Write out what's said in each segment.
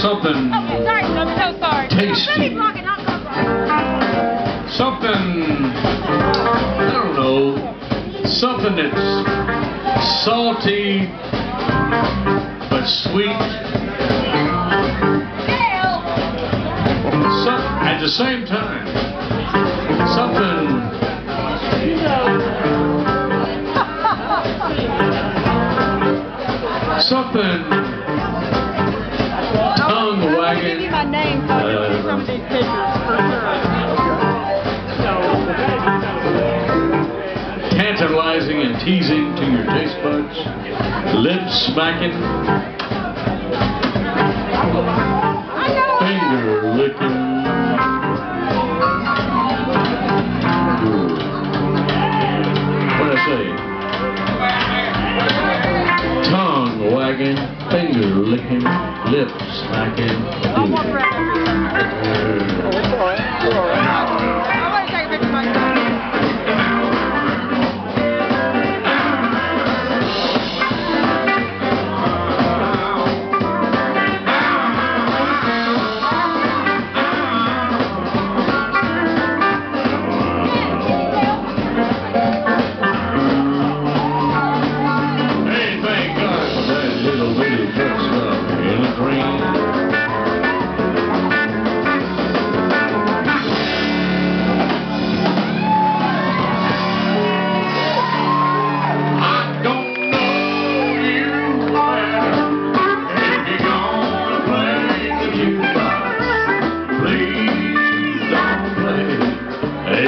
Something tasty. Something, I don't know, something that's salty but sweet. Some, at the same time, something tongue wagging. my name uh, so I can see some of these pictures for sure. tantalizing and teasing to your taste buds, lip smacking, finger licking. Wagging, finger licking, lip smacking.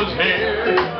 was here